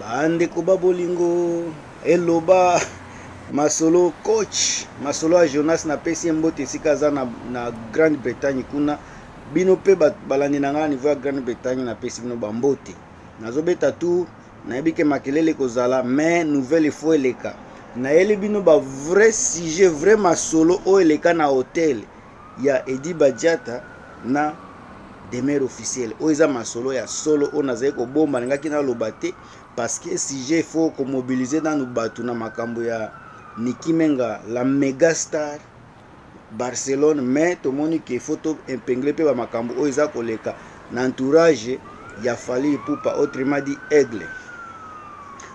bandeko ba bolingo eloba masolo coach masolo ya jonas napesi ye mbote esika aza na, na grande bretagne kuna bino mpe balandi na ngai na niveau ya grande bretagne napesi bino bambote nazobeta tour nayebi ke makelele ekozala mais nouvelle efo eleka nayeli bino ba vrai sujet vrai masolo oyo eleka na hotel ya Edi Badiata na demeure officielle oyo eza masolo ya solo oyo nazali kobomba ningaki naloba te parce que sujet faut komobilize nanu bato na makambo ya Niki Menga la mega star Barcelone mais tomoni ke faut to impingle mpe bamakambo oyo eza koleka na entourage ya Fally Ipupa autrement dit Aigle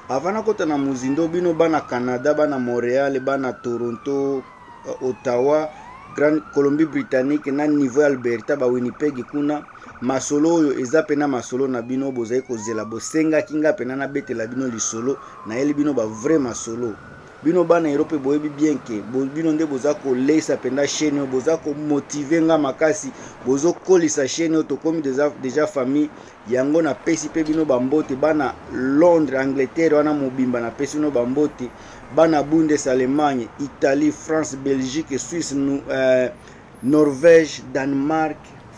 avant nakota na mozindo bino bana Canada bana Montreal bana Toronto Ottawa, Grande Colombie-Britannique na niveau ya Alberta ba Winnipeg kuna masolo oyo eza pena masolo na bino bozali kozela bosengaki nga pena nabetela bino lisolo nayeli bino ba vrai masolo bino bana erope boyebi bien ke bo, bino nde boza koleisa mpenza chaine oyo boza komotive nga makasi bozokolisa chaine oyo tokomi deja, deja famille yango napesi mpe bino bambote bana londres angleterre wana mobimba napesi bino bambote bana bundes allemagne italie france belgique suisse nu, euh, norvège danemark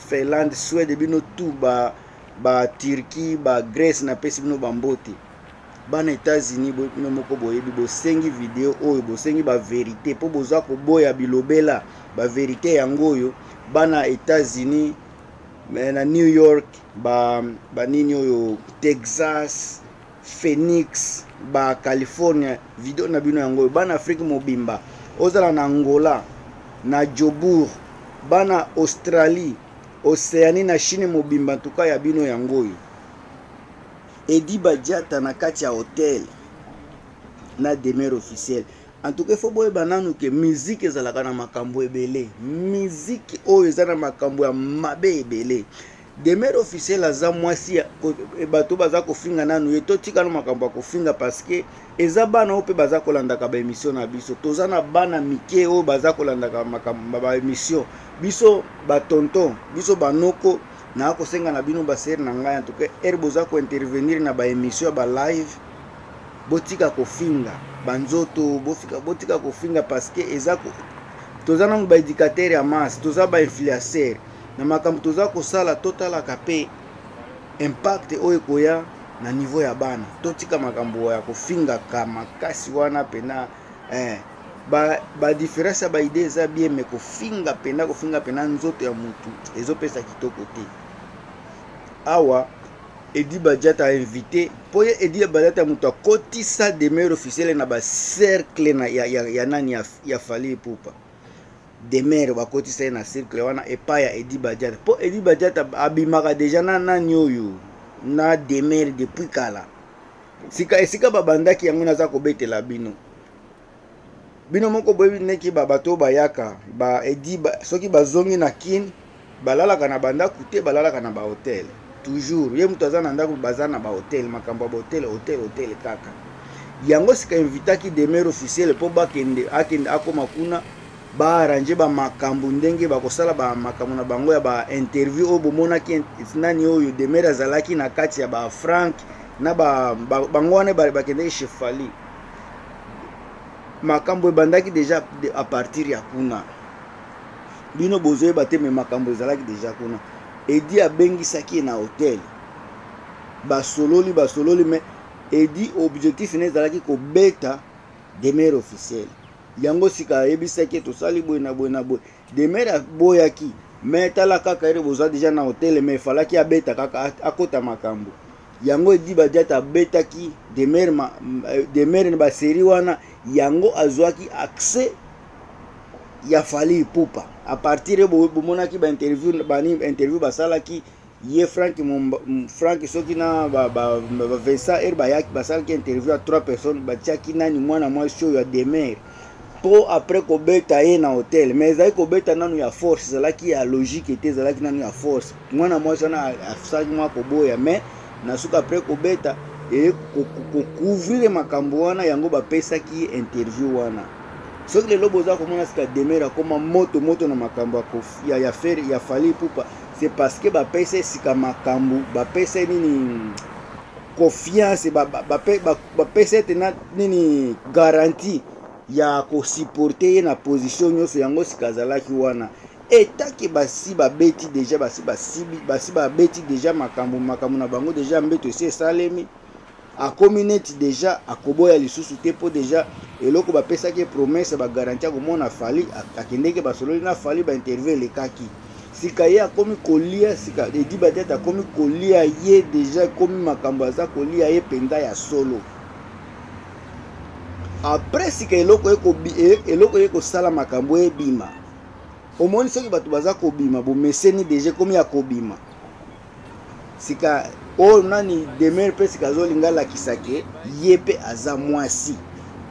finlande suède bino tout ba, ba turquie ba grèce napesi bino bambote bana etats-unis bino moko boyebi bosengi video oyo bosengi baverité mpo boza koboya bilobela baverité yango oyo bana etats-unis na new york banini ba oyo texas phoenix ba california video na bino yango oyo bana afrique mobimba ozala na angola na jobourg bana australie oceanie na chine mobimba ntuka ya bino yango oyo edi badiata na kati ya hotel na demeure officielle en tout cas il faut boyeba nanu ke musique ezalaka na makambo ebele musique oyo eza na makambo ya mabe ebele Demeure officiel aza mwasi ya eh, bato baza kofinga nanu ye totika no makambo ya kofinga parceke eza bana oyo mpe baza kolandaka baemission na biso toza na bana mike oyo baza kolandaka makambo baemission biso batonton biso banoko naa kosenga na bino basere na ngai antuka ere boza kointervenir na baemission ya balive botika kofinga banzoto botika kofinga parceke eza toza nanu baeducateur ya masse toza bainfluenceur na makambo toza kosala totalaka mpe impact oyo ekoya na niveau ya bana totika makambo ya kofingaka makasi wana mpena eh, badifference ba ya baide eza bien me kofinga mpena kofinga mpena nzoto ya motu ezopesa kitoko te awa edi bajata invité mpo ye edi bajata moto akotisa demeure officiele na bacercle ya, ya, ya nani ya, ya fali epupa demeure bakotisa ye na circle wana epai ya edi badiata mpo edi badiata abimaka deja na nani oyo na demeure depuis kala sika esika babandaki yango naza kobetela bino bino moko boyebi ndenge bato oyo bayaka ba edi ba, soki bazongi na kine balalaka na bandako te balalaka na bahotel toujours ye moto aza na ndako baza na bahotel makambo ya bahotel hotel hotel kaka yango sika invitaki demeure officiele mpo bakende akende akoma kuna baarrange bamakambo ndenge bakosala bamakambo na bango ya bainterview oyo bomonaki nani oyo demeure azalaki na kati ya bafrank na bango wana bakendeki chez fali makambo ebandaki deja a partir ya kuna bino bozoyeba te me makambo ezalaki deja kuna edi abengisaki ye na hotel basololi basololi me edi objectif na ezalaki kobeta demere officiel yango sika ayebisaki tosali boye na boye na boye demere aboyaki me tala kaka ere boza deja na hotel me efalaki abeta kaka akota makambo yango edi badiata abetaki demere na baserie wana yango azwaki accès ya fali ipupa a partir bomonaki ba interview bani interview basalaki ye frank frank soki na ba, ba, ba vincent er bayaki basalaki interview ya trois personnes batiaki nani mwana mwasi oyo ya demeure mpo après kobeta ye na hotel mais ezalaki kobeta nanu ya force ezalaki ya logique te ezalaki nanu ya force mwana mwasi wana asalaki mwa koboya mais na suka après kobeta eye kocouvrir makambo wana yango bapesaki ye interview wana soki lelo boza komona sika demeure akoma moto moto na makambo ya, ya, fer, ya fali pupa c'est parce que bapesa esika makambo bapesa nini confiance bapesa ete na nini garantie ya kosupporte ye na position nyonso yango sika azalaki wana etake basi babeti deja basi basibi basi babeti deja makambo makambo na bango deja mbeto esi esalemi akomi neti deja akoboya lisusu te mpo deja eloko bapesaki ye promese bagaranti ya komona fali akendeki basololi na fali bainterview elekaki sika ye akomi kolia sika edi batete akomi kolia ye deja ekomi makambo aza kolia ye mpenza ya solo apres sika eloko e, eloko ye kosala makambo ebima omoni soki bato baza kobima bomeseni deja ekomi ya kobima sika oyo oh, nani demeure mpe sika azolinga alakisa ke ye mpe aza mwasi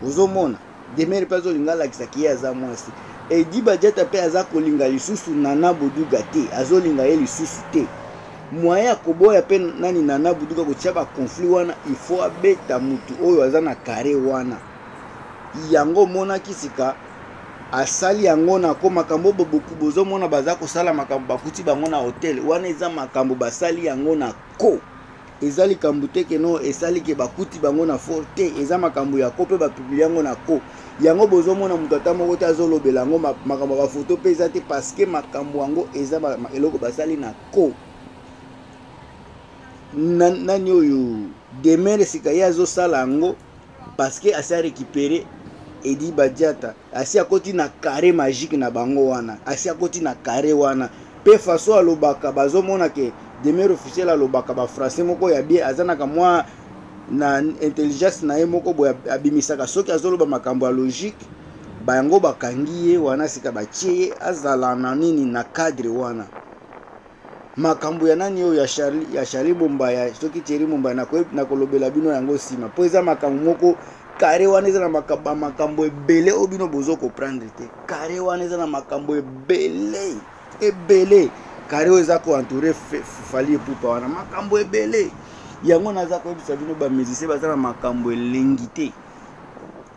ozomona demeure mpe azolinga alakisa ke ye aza mwasi edi bajata mpe aza kolinga lisusu nana boduga te azolinga ye lisusu te moyen ya koboya mpe nani nana boduga kotya baconflit wana ifo abeta motu oyo aza na kare wana yango omonaki sika asali yango na ko makambo boboku bozomona baza kosala makambo bakuti bango na hotel wana eza makambo basali yango na ko eza likambo te keno esali ke bakuti bango na for te eza makambo ya ko mpe bapublie yango na ko yango bozomona moto ata moko te azolobela yango makambo ya bafoto mpe eza te parceke makambo yango eza eloko basali na ko nani oyo demere sika ye azosala yango parce que asi a récupérer Edi Badiata asi akoti na carré magique na bango wana asi akoti na carré wana pe façon alobaka bazomona ke demeure officiel alobaka ba français moko ya bien aza na kamwa na intelligence na ye moko boye abimisaka soki azoloba makambo ya logique bango bakangi ye wana sika batie ye azala na nini na cadre wana makambo ya nani oyo ya charli ya charli bombaya soki thierry mombaya nakolobela bino yango nsima mpo eza makambo moko kare wana eza na makambo ebele oyo bino bozo koprendre te kare wana eza na makambo ebele ebele kare oyo eza koentoure fali epupa wana makambo ebele yango naza koyebisa bino bamusicien baza na makambo elengi te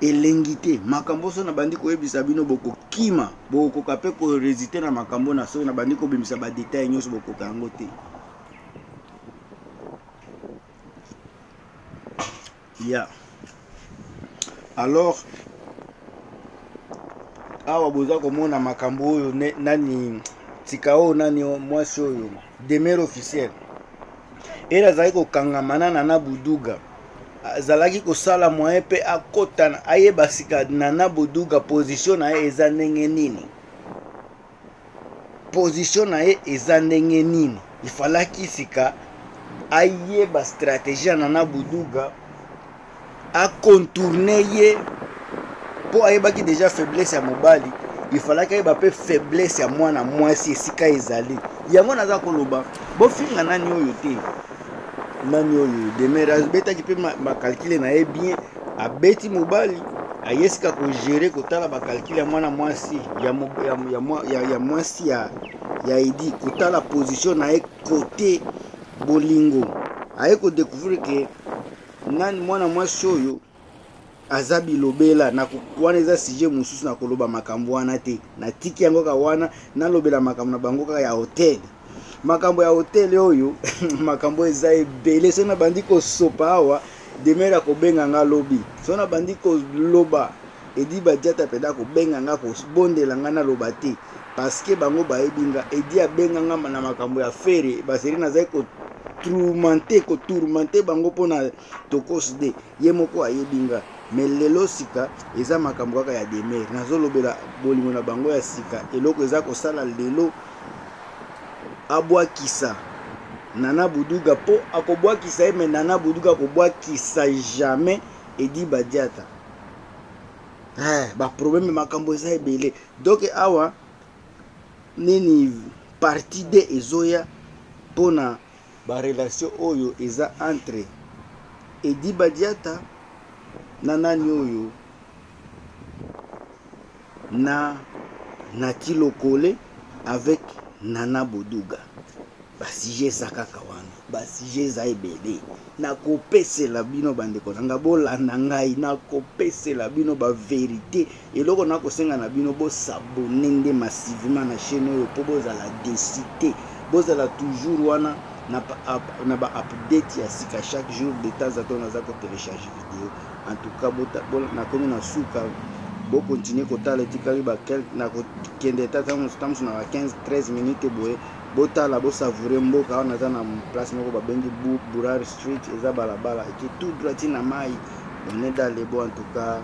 elengi te makambo oso nabandi koyebisa bino bokokima bokokoka mpe koresite na makambo na soki nabandi kobimisa badetail nyonso bokoka yango te ya yeah. alors awa boza komona makambo oyo nani tika oyo nani mwasi oyo demeure officielle ela azalaki kokangama na nana buduga azalaki kosala moyen mpe akotana ayeba sika nana boduga position na ye eza ndenge nini position na ye eza ndenge nini ifalaki sika ayeba strategie ya nana boduga a contourne ye mpo ayebaki deja faiblesse ya mobali ifalaki ayeba mpe faiblesse ya mwana mwasi esika ezali yango naza koloba bofinga nani oyo te nani oyo demere abetaki mpe bakalkile na ye bien abeti mobali aye sika kogere kotala bakalkile ya mwana mwasi ya, ya, ya, ya, ya mwasi ya, ya edi kotala position na ye kote bolingo aye kodecouvrir ke Nani mwana mwasi oyo aza bilobela na wana eza sujet mosusu na koloba makambo wana te natiki yango kaka wana nalobela makambo na bango kaka ya hotel makambo ya hotel oyo makambo eza ebele soki nabandi kosopa awa demere akobenga nga lobi soki nabandi koloba edi badiata mpeda akobenga nga kobondela nga naloba te parce que bango bayebi nga edi abenga nga na makambo ya fere baseri nazali ko tourmente ko tourmente bango mpo na tokos de ye moko ayebi nga mais lelo sika eza makambo kaka ya demeure nazolobela bolingo na bango ya sika eloko eza kosala lelo abwakisa nana buduga mpo akobwakisa ye me nana buduga akobwakisa jamais edi badiata eh, baprobleme makambo eza ebele donc awa nini parti de ezoya mpo na barelation oyo eza entre edi badiata na nani oyo na nati lokole avec nana boduga basije eza kaka wana basije eza ebele nakopesela bino bandeko na ngai bolanda ngai nakopesela bino baverite eloko na kosenga na bino bosabone nde massivement na chaîne oyo mpo bozala desi te bozala toujours wana na, na ba update ya sika chaque jour de temps à temps naza ko télécharge vidéo en tout cas nakomi na suka bokontinue kotala etikali ba nakokende ta ntango mosusu na ba 15 13 minute boye botala bosavoure mboka awa naza na place moko babengi burar street eza balabala eke tout droiti na mai bonedalebo en tout cas